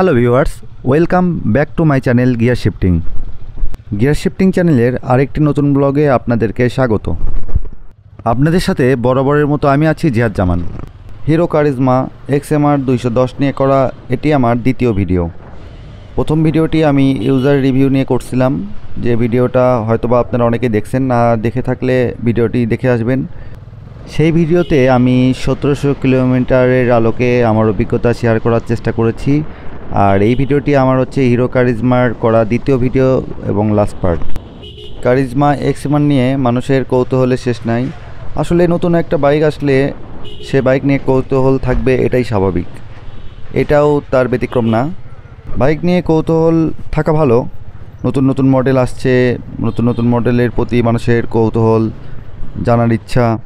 Hello viewers, welcome back to my channel gear shifting. Gear shifting চ্যানেলের আরেকটি নতুন ব্লগে আপনাদেরকে স্বাগত। আপনাদের সাথে বরাবরের মতো আমি আছি Jihad Zaman. Hero Karizma X M R দুইশো দশ নিয়ে করা এটি আমার দ্বিতীয় ভিডিও। প্রথম ভিডিওটি আমি ইউজার রিভিউ নিয়ে করছিলাম। যে ভিডিওটা হয়তোবা আপনারা অনেকে দেখছেন, না দেখে থাকলে ভিডিওটি দেখে আসবেন। সেই ভিডিওতে আমি সতেরোশো কিলোমিটারের আলোকে আমার অভিজ্ঞতা শেয়ার করার চেষ্টা করেছি। আর এই ভিডিওটি আমার হচ্ছে হিরো কারিজমার করা দ্বিতীয় ভিডিও এবং লাস্ট পার্ট কারিজমা এক্সমান নিয়ে মানুষের কৌতূহলের শেষ নাই। আসলে নতুন একটা বাইক আসলে সে বাইক নিয়ে কৌতূহল থাকবে এটাই স্বাভাবিক। এটাও তার ব্যতিক্রম না। বাইক নিয়ে কৌতূহল থাকা ভালো। নতুন নতুন মডেল আসছে, নতুন নতুন মডেলের প্রতি মানুষের কৌতূহল, জানার ইচ্ছা।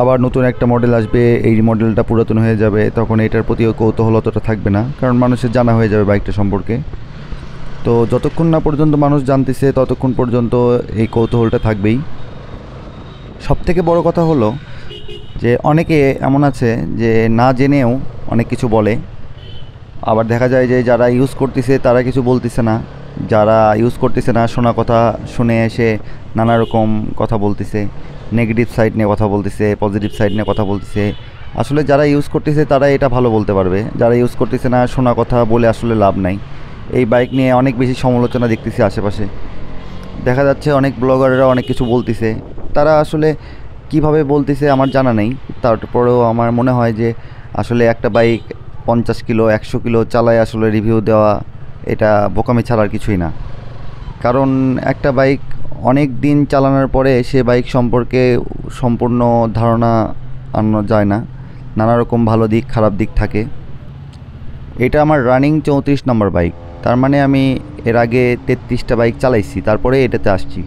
আবার নতুন একটা মডেল আসবে, এই মডেলটা পুরাতন হয়ে যাবে, তখন এটার প্রতিও কৌতূহল অতটা থাকবে না, কারণ মানুষের জানা হয়ে যাবে বাইকটা সম্পর্কে। তো যতক্ষণ না পর্যন্ত মানুষ জানতেছে, ততক্ষণ পর্যন্ত এই কৌতূহলটা থাকবেই। সব থেকে বড় কথা হলো যে, অনেকে এমন আছে যে, না জেনেও অনেক কিছু বলে। আবার দেখা যায় যে, যারা ইউজ করতেছে, তারা কিছু বলতেছে না। যারা ইউজ করতেছে না, শোনা কথা শুনে এসে নানা রকম কথা বলতেছে। নেগেটিভ সাইড নিয়ে কথা বলতেছে পজিটিভ সাইড নিয়ে কথা বলতেছে। আসলে যারা ইউজ করতেছে, তারা এটা ভালো বলতে পারবে। যারা ইউজ করতেছে না, শোনা কথা বলে আসলে লাভ নাই। এই বাইক নিয়ে অনেক বেশি সমালোচনা দেখতেছি আশেপাশে। দেখা যাচ্ছে অনেক ব্লগাররা অনেক কিছু বলতেছে। তারা আসলে কীভাবে বলতেছে আমার জানা নেই। তারপরেও আমার মনে হয় যে, আসলে একটা বাইক পঞ্চাশ কিলো, একশো কিলো চালায় আসলে রিভিউ দেওয়া, এটা বোকামি ছাড়ার কিছুই না। কারণ একটা বাইক অনেক দিন চালানোর পরে সে বাইক সম্পর্কে সম্পূর্ণ ধারণা আনানো যায় না। নানা রকম ভালো দিক, খারাপ দিক থাকে। এটা আমার রানিং চৌত্রিশ নম্বর বাইক তার মানে আমি এর আগে তেত্রিশটা বাইক চালাইছি, তারপরে এটাতে আসছি।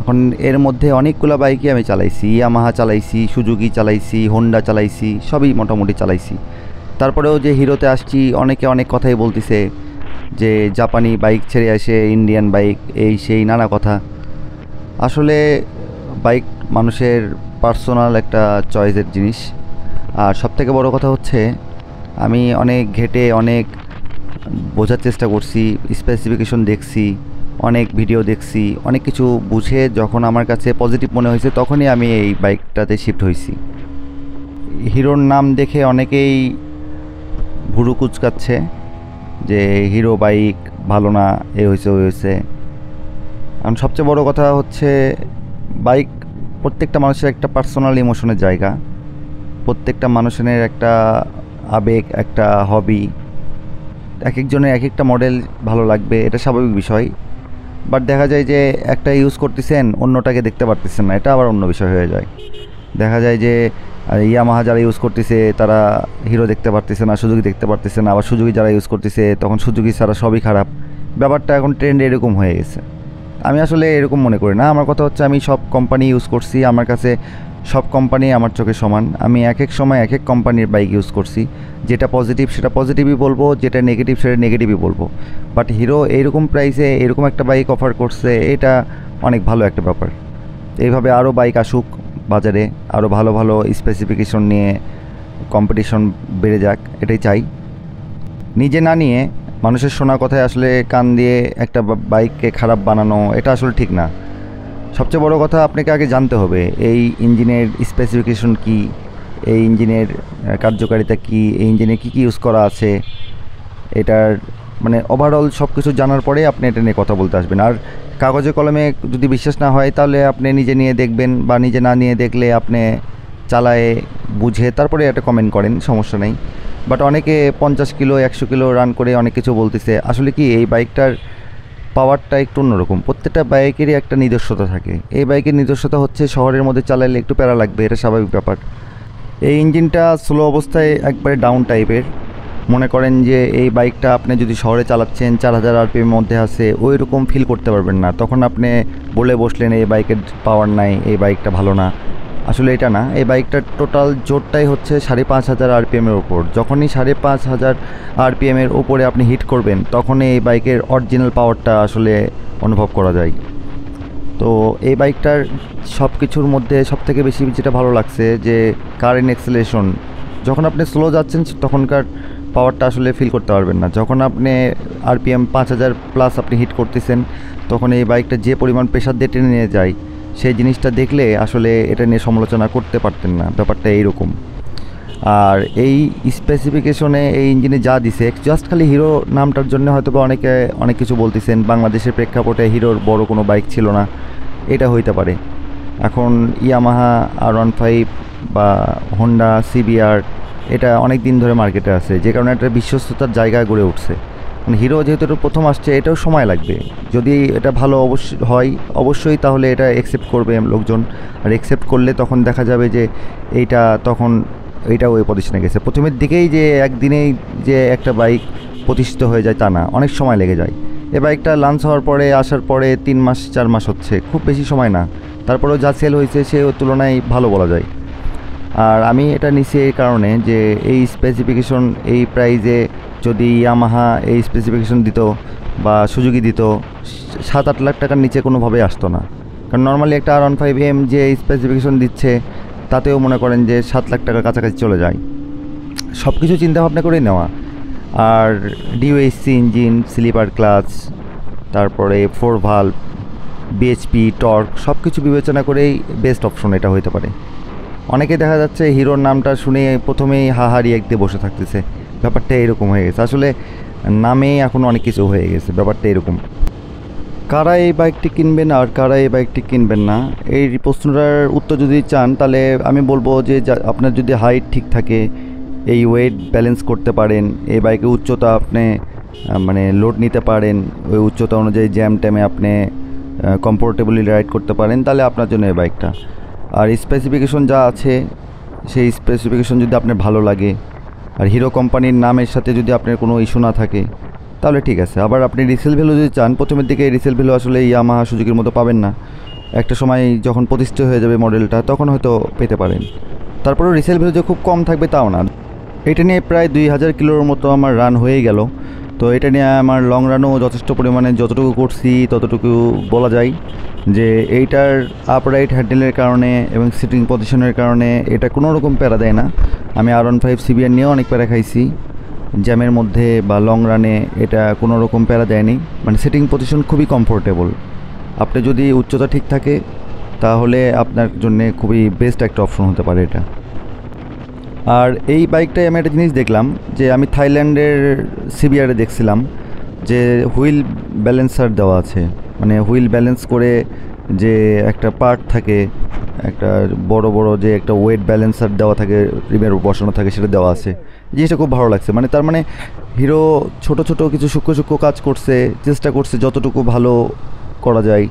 এখন এর মধ্যে অনেকগুলো বাইকই আমি চালাইছি। ইয়ামাহা চালাইছি সুজুকি চালাইছি হোন্ডা চালাইছি, সবই মোটামুটি চালাইছি। তারপরেও যে হিরোতে আসছি, অনেকে অনেক কথাই বলতেছে যে, জাপানি বাইক ছেড়ে আসে ইন্ডিয়ান বাইক এই সেই নানা কথা। আসলে বাইক মানুষের পার্সোনাল একটা চয়েসের জিনিস। আর সবথেকে বড় কথা হচ্ছে, আমি অনেক ঘেটে অনেক বোঝার চেষ্টা করছি স্পেসিফিকেশন দেখছি, অনেক ভিডিও দেখছি, অনেক কিছু বুঝে যখন আমার কাছে পজিটিভ মনে হয়েছে তখনই আমি এই বাইকটাতে শিফট হয়েছি। হিরোর নাম দেখে অনেকেই ভুরু কুচকাচ্ছে যে, হিরো বাইক ভালো না, এ হয়েছে ওই হয়েছে। কারণ সবচেয়ে বড় কথা হচ্ছে, বাইক প্রত্যেকটা মানুষের একটা পার্সোনাল ইমোশনের জায়গা। প্রত্যেকটা মানুষের একটা আবেগ, একটা হবি এক একজনের এক একটা মডেল ভালো লাগবে, এটা স্বাভাবিক বিষয়। বাট দেখা যায় যে একটা ইউজ করতেছেন, অন্যটাকে দেখতে পারতেছেন না, এটা আবার অন্য বিষয় হয়ে যায়। দেখা যায় যে ইয়ামাহা যারা ইউজ করতেছে, তারা হিরো দেখতে পারতেছে না সুযোগী দেখতে পারতেছে না, আবার সুযোগী যারা ইউজ করতেছে, তখন সুযোগী ছাড়া সবই খারাপ। ব্যাপারটা এখন ট্রেন্ড এরকম হয়ে গেছে। আমি আসলে এরকম মনে করি না। আমার কথা হচ্ছে আমি সব কোম্পানি ইউজ করছি, আমার কাছে সব কোম্পানি আমার চোখে সমান। আমি এক এক সময় এক এক কোম্পানির বাইক ইউজ করছি। যেটা পজিটিভ সেটা পজিটিভই বলব, যেটা নেগেটিভ সেটা নেগেটিভই বলব। বাট হিরো এইরকম প্রাইসে এরকম একটা বাইক অফার করছে, এটা অনেক ভালো একটা ব্যাপার। এইভাবে আরও বাইক আসুক বাজারে আরও ভালো ভালো স্পেসিফিকেশন নিয়ে কম্পিটিশন বেড়ে যাক, এটাই চাই। নিজে না নিয়ে মানুষের শোনা কথায় আসলে কান দিয়ে একটা বাইককে খারাপ বানানো, এটা আসলে ঠিক না। সবচেয়ে বড় কথা আপনাকে আগে জানতে হবে, এই ইঞ্জিনের স্পেসিফিকেশন কি? এই ইঞ্জিনের কার্যকারিতা কি? এই ইঞ্জিনে কী কী ইউজ করা আছে? এটার মানে ওভারঅল সব কিছু জানার পরে আপনি এটা নিয়ে কথা বলতে আসবেন। আর কাগজে কলমে যদি বিশ্বাস না হয়, তাহলে আপনি নিজে নিয়ে দেখবেন বা নিজে না নিয়ে দেখলে আপনি চালায়ে, বুঝে তারপরে একটা কমেন্ট করেন, সমস্যা নেই। বাট অনেকে পঞ্চাশ কিলো, একশো কিলো রান করে অনেক কিছু বলতেছে। আসলে কি এই বাইকটার পাওয়ারটা একটু অন্যরকম। প্রত্যেকটা বাইকেরই একটা নিজস্বতা থাকে। এই বাইকের নিজস্বতা হচ্ছে শহরের মধ্যে চালালে একটু প্যারা লাগবে, এটা স্বাভাবিক ব্যাপার। এই ইঞ্জিনটা স্লো অবস্থায় একবারে ডাউন টাইপের মনে করেন যে এই বাইকটা আপনি যদি শহরে চালাচ্ছেন, চার হাজার আরপিএম মধ্যে আছে ওই রকম ফিল করতে পারবেন না। তখন আপনি বলে বসলেন, এই বাইকের পাওয়ার নাই, এই বাইকটা ভালো না। আসলে এটা না, এই বাইকটার টোটাল জোরটাই হচ্ছে সাড়ে পাঁচ হাজার আরপিএমের ওপর যখনই সাড়ে পাঁচ হাজার আরপিএমের ওপরে আপনি হিট করবেন, তখনই এই বাইকের অরিজিনাল পাওয়ারটা আসলে অনুভব করা যায়। তো এই বাইকটার সব কিছুর মধ্যে সবথেকে বেশি যেটা ভালো লাগছে যে কারেন্ট এক্সেলেশন যখন আপনি স্লো যাচ্ছেন তখনকার পাওয়ারটা আসলে ফিল করতে পারবেন না। যখন আপনি আরপিএম পাঁচ হাজার প্লাস আপনি হিট করতেছেন, তখন এই বাইকটা যে পরিমাণ প্রেশার দিয়ে টেনে নিয়ে যায় সেই জিনিসটা দেখলে আসলে এটা নিয়ে সমালোচনা করতে পারতেন না, ব্যাপারটা এইরকম। আর এই স্পেসিফিকেশনে এই ইঞ্জিনে যা দিছে জাস্ট খালি হিরো নামটার জন্য হয়তো বা অনেকে অনেক কিছু বলতেছেন, বাংলাদেশের প্রেক্ষাপটে হিরোর বড় কোনো বাইক ছিল না, এটা হইতে পারে। এখন ইয়ামাহা আর ওয়ান ফাইভ বা হন্ডা সিবিআর এটা অনেক দিন ধরে মার্কেটে আছে, যে কারণে একটা বিশ্বস্ততার জায়গা গড়ে উঠছে। মানে হিরো যেহেতু এটা প্রথম আসছে, এটাও সময় লাগবে। যদি এটা ভালো অবশ্যই হয়, অবশ্যই তাহলে এটা অ্যাকসেপ্ট করবে লোকজন। আর অ্যাকসেপ্ট করলে তখন দেখা যাবে যে এইটা তখন এইটা ওই পজিশনে গেছে। প্রথমের দিকেই যে একদিনেই যে একটা বাইক প্রতিষ্ঠিত হয়ে যায় তা না, অনেক সময় লেগে যায়। এ বাইকটা লঞ্চ হওয়ার পরে, আসার পরে তিন মাস, চার মাস হচ্ছে, খুব বেশি সময় না। তারপরেও যা সেল হয়েছে সে তুলনায় ভালো বলা যায়। আর আমি এটা নিছি এই কারণে যে এই স্পেসিফিকেশন এই প্রাইজে যদি ইয়ামাহা এই স্পেসিফিকেশন দিত বা সুযোগই দিত, সাত আট লাখ টাকার নিচে কোনোভাবেই আসতো না। কারণ নর্মালি একটা আর ওয়ান ফাইভ এম যে স্পেসিফিকেশন দিচ্ছে, তাতেও মনে করেন যে সাত লাখ টাকার কাছাকাছি চলে যায়। সব কিছু চিন্তাভাবনা করেই নেওয়া। আর ডিওএসসি ইঞ্জিন স্লিপার ক্লাচ তারপরে ফোর ভালো বিএচপি টর্ক সব কিছু বিবেচনা করেই বেস্ট অপশন এটা হতে পারে। অনেকে দেখা যাচ্ছে হিরোর নামটা শুনে প্রথমেই হাহারি দিয়ে বসে থাকতেছে। ব্যাপারটা এরকম হয়ে গেছে। আসলে নামেই এখন অনেক কিছু হয়ে গেছে, ব্যাপারটা এরকম। কারা এই বাইকটি কিনবেন আর কারা এই বাইকটি কিনবেন না? এই প্রশ্নটার উত্তর যদি চান, তাহলে আমি বলব যে আপনার যদি হাইট ঠিক থাকে, এই ওয়েট ব্যালেন্স করতে পারেন, এই বাইকের উচ্চতা আপনি মানে লোড নিতে পারেন, ওই উচ্চতা অনুযায়ী জ্যাম ট্যামে আপনি কমফোর্টেবলি রাইড করতে পারেন, তাহলে আপনার জন্য এই বাইকটা আর স্পেসিফিকেশন যা আছে, সেই স্পেসিফিকেশন যদি আপনার ভালো লাগে আর হিরো কোম্পানির নামের সাথে যদি আপনার কোনো ইস্যু না থাকে, তাহলে ঠিক আছে। আবার আপনি রিসেল ভ্যালু যদি চান, প্রথমের দিকে রিসেল ভ্যালু আসলে ইয়ামাহা সুযোগের মতো পাবেন না। একটা সময় যখন প্রতিষ্ঠিত হয়ে যাবে মডেলটা তখন হয়তো পেতে পারেন। তারপরেও রিসেল ভ্যালু যে খুব কম থাকবে তাও না। এটা নিয়ে প্রায় দুই হাজার কিলোর মতো আমার রান হয়ে গেল। তো এটা নিয়ে আমার লং রানও যথেষ্ট পরিমাণে যতটুকু করছি, ততটুকু বলা যায় যে এইটার আপরাইট হ্যান্ডেলের কারণে এবং সিটিং পজিশনের কারণে এটা কোনো রকম প্যারা দেয় না। আমি আর ওয়ান ফাইভ সিবিআর নিয়েও অনেক প্যারা খাইছি। জ্যামের মধ্যে বা লং রানে এটা কোনো রকম প্যারা দেয়নি। মানে সিটিং পজিশন খুবই কমফোর্টেবল আপনি যদি উচ্চতা ঠিক থাকে, তাহলে আপনার জন্য খুবই বেস্ট একটা অপশন হতে পারে এটা। আর এই বাইকটায় আমি একটা জিনিস দেখলাম যে আমি থাইল্যান্ডের সিবিআরে দেখছিলাম যে হুইল ব্যালেন্সার দেওয়া আছে। মানে হুইল ব্যালেন্স করে যে একটা পার্ট থাকে, একটা বড় বড় যে একটা ওয়েট ব্যালেন্সার দেওয়া থাকে, রিমের বসানো থাকে, সেটা দেওয়া আছে। জিনিসটা খুব ভালো লাগছে। মানে তার মানে হিরো ছোট ছোট কিছু সূক্ষ্ম সূক্ষ্ম কাজ করছে, চেষ্টা করছে যতটুকু ভালো করা যায়।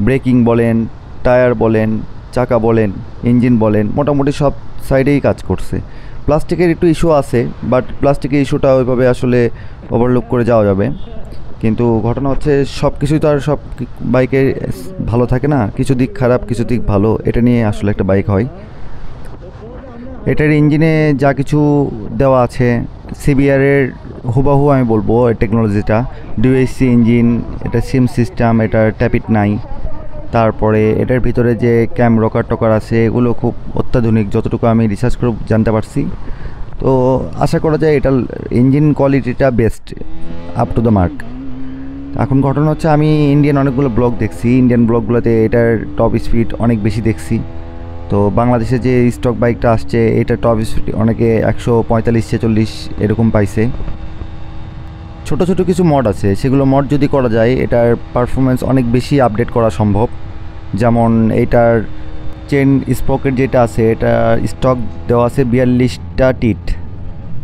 ব্রেকিং বলেন, টায়ার বলেন চাকা বলেন, ইঞ্জিন বলেন, মোটামুটি সব সাইডেই কাজ করছে। প্লাস্টিকের একটু ইস্যু আছে বাট প্লাস্টিকের ইস্যুটা ওইভাবে আসলে ওভারলুক করে যাওয়া যাবে। কিন্তু ঘটনা হচ্ছে সব কিছুই তো আর সব বাইকে ভালো থাকে না, কিছু দিক খারাপ, কিছু দিক ভালো, এটা নিয়ে আসলে একটা বাইক হয়। এটার ইঞ্জিনে যা কিছু দেওয়া আছে সিবিআরের হুবাহু আমি বলব টেকনোলজিটা ডিউএসসি ইঞ্জিন এটা সিম সিস্টেম এটার ট্যাপিট নাই। তারপরে এটার ভিতরে যে ক্যাম রকার টকার আছে, এগুলো খুব অত্যাধুনিক, যতটুকু আমি রিসার্চ করে জানতে পারছি। তো আশা করা যায় এটার ইঞ্জিন কোয়ালিটিটা best up to the mark এখন ঘটনা হচ্ছে আমি ইন্ডিয়ান অনেকগুলো ব্লগ দেখছি ইন্ডিয়ান ব্লগগুলোতে এটার টপ স্পিড অনেক বেশি দেখছি। তো বাংলাদেশে যে স্টক বাইকটা আসছে, এটা টপ স্পিড অনেকে একশো পঁয়তাল্লিশ ছেচল্লিশ এরকম পাইছে। ছোট ছোট কিছু মড আছে। সেগুলো মড যদি করা যায়, এটার পারফরমেন্স অনেক বেশি আপডেট করা সম্ভব। যেমন এটার চেন স্পকেট যেটা আছে, এটা স্টক দেওয়া আছে বিয়াল্লিশটা টিট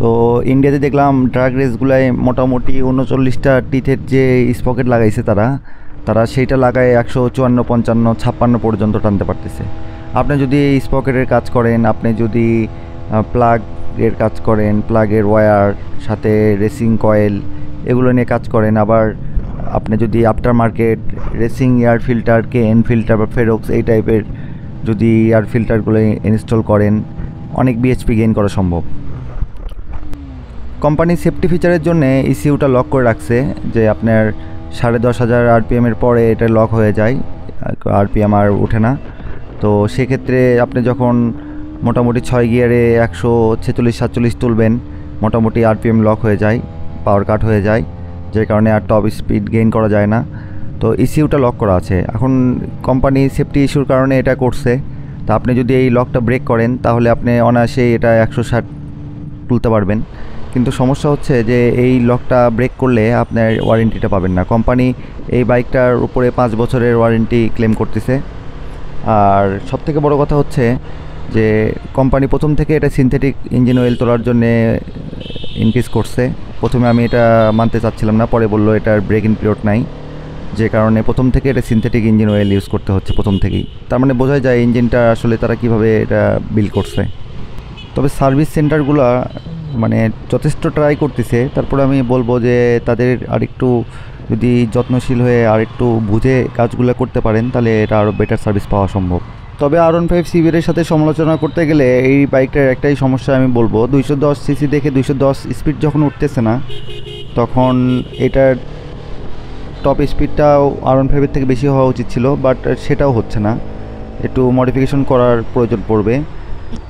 তো ইন্ডিয়াতে দেখলাম ড্রাগ রেসগুলায় মোটামুটি উনচল্লিশটা টিথের যে স্পকেট লাগাইছে তারা তারা সেইটা লাগায় একশো চুয়ান্ন, পঞ্চান্ন, ছাপ্পান্ন পর্যন্ত টানতে পারতেছে। আপনি যদি স্পকেটের কাজ করেন, আপনি যদি প্লাগের কাজ করেন প্লাগের ওয়্যার সাথে রেসিং কয়েল এগুলো নিয়ে কাজ করেন। আবার আপনি যদি after market racing air filter K N filter বা ফেরক্স এই টাইপের যদি এয়ার ফিল্টারগুলো ইনস্টল করেন, অনেক বিএইচপি গেইন করা সম্ভব। কোম্পানি সেফটি ফিচারের জন্য ইসিউটা লক করে রাখছে, যে আপনার সাড়ে দশ হাজার আরপিএমের পরে এটা লক হয়ে যায় আরপিএম আর ওঠে না। তো সেক্ষেত্রে আপনি যখন মোটামুটি ছয় গিয়ারে একশো ছেচল্লিশ সাতচল্লিশ তুলবেন, মোটামুটি আরপিএম লক হয়ে যায়। পাওয়ার কাট হয়ে যায়, যে কারণে আর টপ স্পিড গেইন করা যায় না। তো ইসিউটা লক করা আছে। এখন কোম্পানি সেফটি ইস্যুর কারণে এটা করছে। তা আপনি যদি এই লকটা ব্রেক করেন, তাহলে আপনি অনায়াসেই এটা একশো ষাট তুলতে পারবেন। কিন্তু সমস্যা হচ্ছে যে এই লকটা ব্রেক করলে আপনার ওয়ারেন্টিটা পাবেন না। কোম্পানি এই বাইকটার উপরে পাঁচ বছরের ওয়ারেন্টি ক্লেম করতেছে। আর সবথেকে বড় কথা হচ্ছে যে কোম্পানি প্রথম থেকে এটা সিনথেটিক ইঞ্জিন অয়েল তোলার জন্যে ইনক্রিজ করছে। প্রথমে আমি এটা মানতে চাচ্ছিলাম না, পরে বলল এটার ব্রেক ইন পিরিয়ড নাই, যে কারণে প্রথম থেকে এটা সিনথেটিক ইঞ্জিন অয়েল ইউজ করতে হচ্ছে প্রথম থেকেই। তার মানে বোঝা যায় ইঞ্জিনটা আসলে তারা কীভাবে এটা বিল করছে। তবে সার্ভিস সেন্টারগুলো মানে যথেষ্ট ট্রাই করতেছে, তারপরে আমি বলব যে তাদের আরেকটু যদি যত্নশীল হয়ে আরেকটু বুঝে কাজগুলো করতে পারেন, তাহলে এটা আরও বেটার সার্ভিস পাওয়া সম্ভব। তবে আর ওয়ান ফাইভ সিভিরের সাথে সমালোচনা করতে গেলে এই বাইকটার একটাই সমস্যা আমি বলব। দুইশো দশ সিসি দেখে দুইশো দশ স্পিড যখন উঠতেছে না, তখন এটার টপ স্পিডটাও আর ওয়ান ফাইভের থেকে বেশি হওয়া উচিত ছিল বাট সেটাও হচ্ছে না। একটু মডিফিকেশন করার প্রয়োজন পড়বে।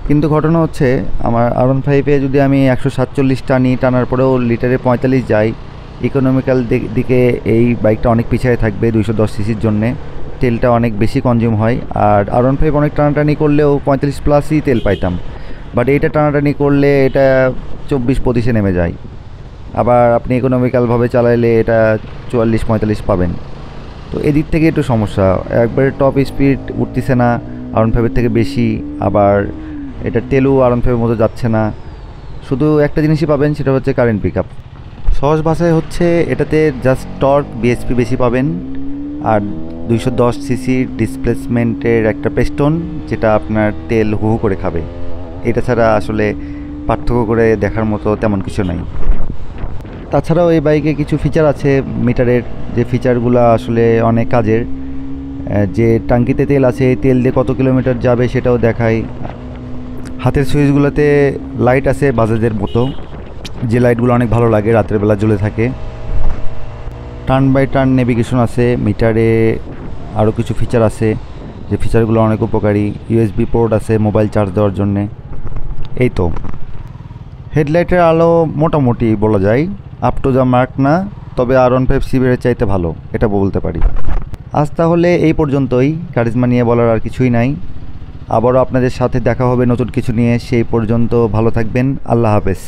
কিন্তু ঘটনা হচ্ছে, আমার আর ওয়ান ফাইভে যদি আমি একশো সাতচল্লিশ টানি টানার পরেও লিটারে পঁয়তাল্লিশ যাই ইকোনমিক্যাল দিকে এই বাইকটা অনেক পিছিয়ে থাকবে দুইশো দশ সিসির জন্যে। তেলটা অনেক বেশি কনজিউম হয়। আর আর ওয়ান ফাইভ অনেক টানাটানি করলেও পঁয়তাল্লিশ প্লাসই তেল পাইতাম। বাট এইটা টানাটানি করলে এটা চব্বিশ পঁচিশে নেমে যায়। আবার আপনি ইকোনমিক্যালভাবে চালাইলে এটা চুয়াল্লিশ, পঁয়তাল্লিশ পাবেন। তো এদিক থেকে একটু সমস্যা। একবারে টপ স্পিড উঠতেছে না আর ওয়ান ফাইভের থেকে বেশি। আবার এটা তেলও আর ওয়ান ফাইভের মতো যাচ্ছে না। শুধু একটা জিনিসই পাবেন, সেটা হচ্ছে কারেন্ট পিক আপ সহজ ভাষায় হচ্ছে এটাতে জাস্ট টর্ক বিএসপি বেশি পাবেন। আর দুইশো দশ সিসি ডিসপ্লেসমেন্টের একটা পেস্টন, যেটা আপনার তেল হু করে খাবে। এটা ছাড়া আসলে পার্থক্য করে দেখার মতো তেমন কিছু নাই। তাছাড়াও এই বাইকে কিছু ফিচার আছে মিটারের যে ফিচারগুলো আসলে অনেক কাজের। যে টাঙ্কিতে তেল আছে তেল দিয়ে কত কিলোমিটার যাবে সেটাও দেখায় হাতের সুইচগুলোতে লাইট আছে বাজাজের মতো। যে লাইটগুলো অনেক ভালো লাগে, রাতের বেলা জ্বলে থাকে। টার্ন বাই টার্ন নেভিগেশন আছে মিটারে আরও কিছু ফিচার আছে। যে ফিচারগুলো অনেক উপকারী। ইউএসবি পোর্ট আছে মোবাইল চার্জ দেওয়ার জন্যে। এই তো। হেডলাইটের আলো মোটামুটি বলা যায়। আপ টু দ্য মার্ক না, তবে আর ওয়ান ফাইভ সিবিরের চাইতে ভালো, এটা বলতে পারি। আজ তাহলে এই পর্যন্তই। কারিজমা নিয়ে বলার আর কিছুই নাই। আবারও আপনাদের সাথে দেখা হবে নতুন কিছু নিয়ে। সেই পর্যন্ত ভালো থাকবেন। আল্লাহ হাফেজ।